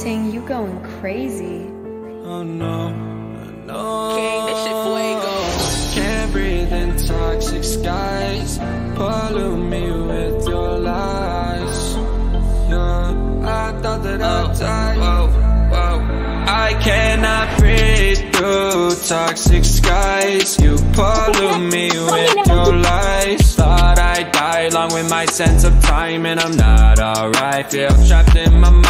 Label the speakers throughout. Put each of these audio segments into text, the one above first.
Speaker 1: Ting, you going crazy.
Speaker 2: Oh no, no.
Speaker 3: King, this shit fuego.
Speaker 2: Can't breathe in toxic skies. Pollute me with your lies. Yeah, I thought that I'd oh, die. Whoa, whoa. I cannot breathe through toxic skies. You pollute me with your lies. Thought I'd die along with my sense of time, and I'm not alright. Feel trapped in my mind.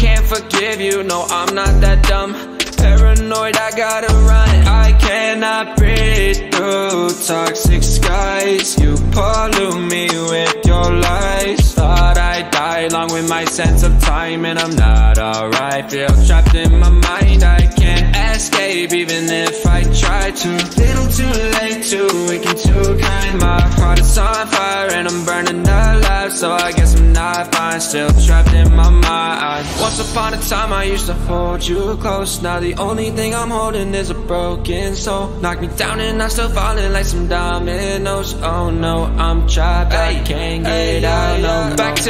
Speaker 2: Can't forgive you, no, I'm not that dumb. Paranoid, I gotta run. I cannot breathe through toxic skies. You pollute me with your lies. Thought I'd die along with my sense of time, and I'm not alright. Feel trapped in my mind, I can't escape, even if I try to. Little too late, too weak too kind. My heart is on fire, and I'm burning alive. So I guess I'm not fine, still trapped in my mind. Once upon a time, I used to hold you close. Now the only thing I'm holding is a broken soul. Knock me down, and I'm still falling like some dominoes. Oh no, I'm trapped, I can't get out. No, back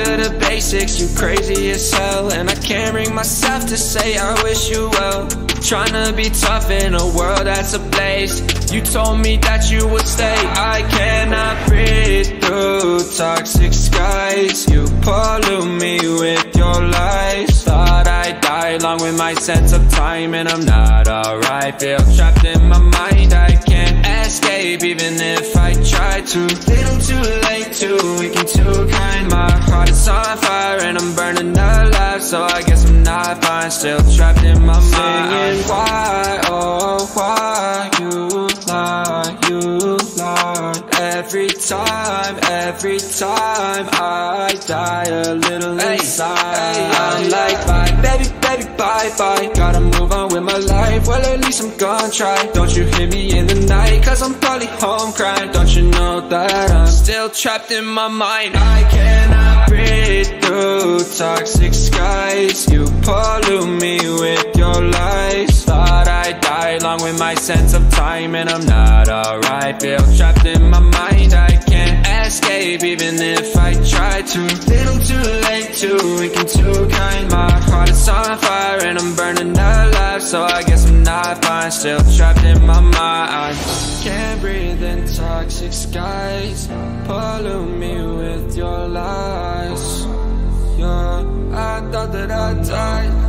Speaker 2: to the basics, you crazy as hell. And I can't bring myself to say I wish you well. Trying to be tough in a world that's a ablaze. You told me that you would stay. I cannot breathe through toxic skies. You pollute me with your lies. Thought I'd die along with my sense of time, and I'm not alright. Feel trapped in my mind. I can't escape, even if I try to. So I guess I'm not fine. Still trapped in my mind. Singing why, oh why you lie, you lie. Every time, every time I die a little inside. I'm like bye, baby, baby, bye, bye. Gotta move on with my life. Well, at least I'm gonna try. Don't you hear me in the night? Cause I'm probably home crying. Don't you know that I'm still trapped in my mind? I cannot breathe my sense of time, and I'm not alright. Feel trapped in my mind. I can't escape, even if I try to. Little too late, too weak and too kind. My heart is on fire, and I'm burning alive. So I guess I'm not fine. Still trapped in my mind. Can't breathe in toxic skies. Pollute me with your lies. Yeah, I thought that I'd die.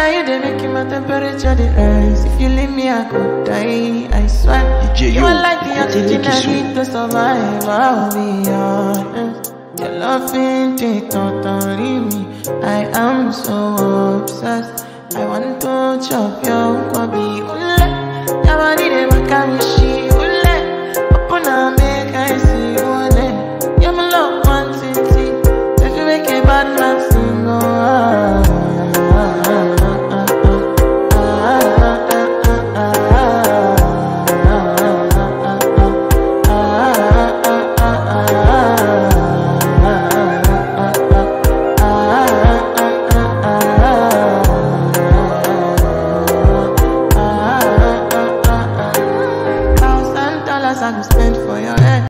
Speaker 4: I you the make my temperature the rise? If you leave me, I could die. I swear.
Speaker 5: DJ
Speaker 4: you
Speaker 5: Yo,
Speaker 4: are like the oxygen I need to survive. I'll be honest. Your love it totally me. I am so obsessed. I want to chop your kwabi. Ule, your body they understand